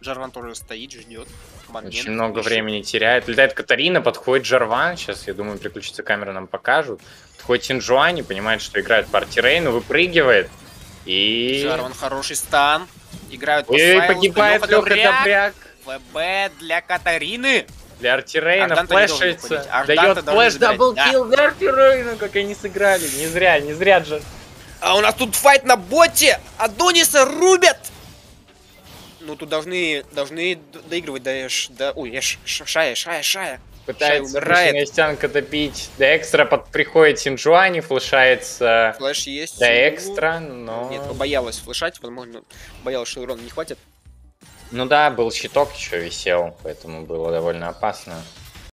Джарван тоже стоит, ждет. Очень много времени теряет. Летает Катарина, подходит Джарван. Сейчас, я думаю, переключится камера, нам покажут. Подходит Синджуани, понимает, что играет парти Рейну, выпрыгивает. И... Джарван хороший стан. Играют по Ой, погибает Леха Добряк. ВБ для Катарины. Для Артирейна флешится. Дает флеш даблкил для Артирейна, как они сыграли. Не зря, не зря же. А у нас тут файт на боте! Адониса рубят! Ну тут должны, должны доигрывать до Эш, да, ой, Эш, Шая, Шая, Шая. Пытается Нестянка добить. До экстра под, приходит Синджуани, флешается. Флеш есть. До экстра, но... Нет, побоялась флешать, возможно, боялась, что урона не хватит. Ну да, был щиток еще висел, поэтому было довольно опасно.